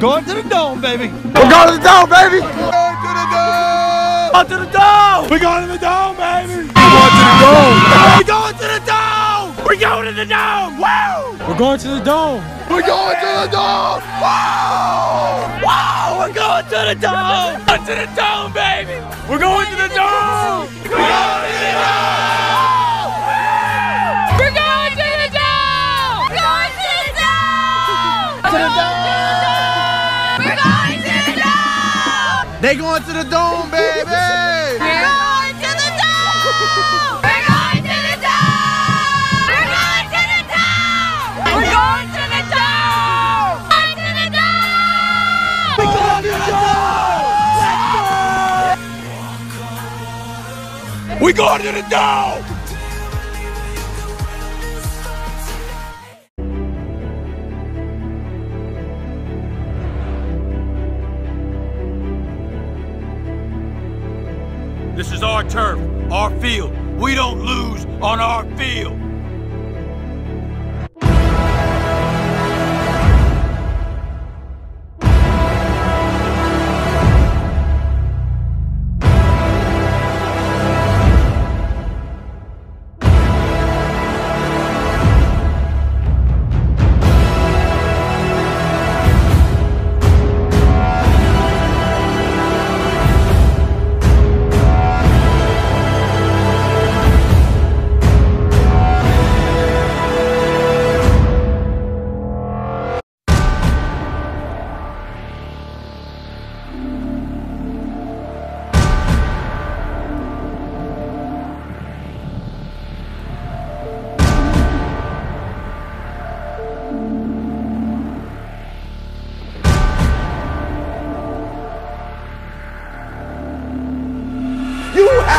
Going to the dome, baby. We're going to the dome, baby. Going to the dome. Going to the dome. We're going to the dome, baby. We're going to the dome. We're going to the dome. We're going to the dome. Woo! We're going to the dome. We're going to the dome. Whoa! Whoa! We're going to the dome. Going to the dome, baby. We're going to the dome. They going to the dome, baby. We're going to the dome! We're going to the dome! We're going to the dome! We're going to the dome! Going to the dome! We're going to the dome. We going to the dome. This is our turf, our field. We don't lose on our field.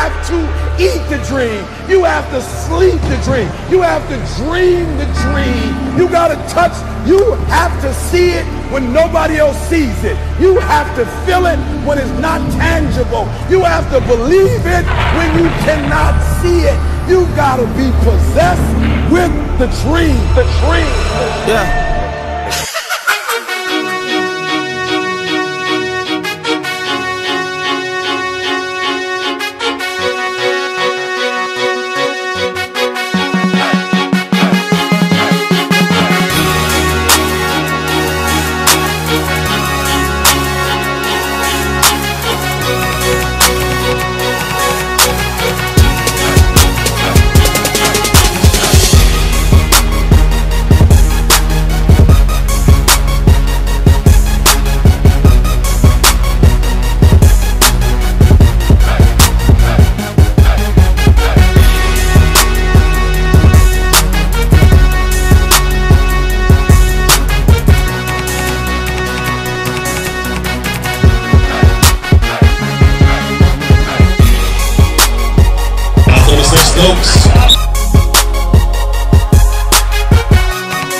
Have to eat the dream. You have to sleep the dream. You have to dream the dream. You got to touch. You have to see it when nobody else sees it. You have to feel it when it's not tangible. You have to believe it when you cannot see it. You got to be possessed with the dream. The dream. Yeah. Stokes.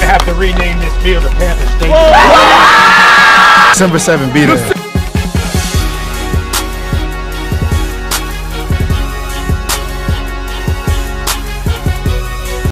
I have to rename this field the Panther Stadium. December 7, be there.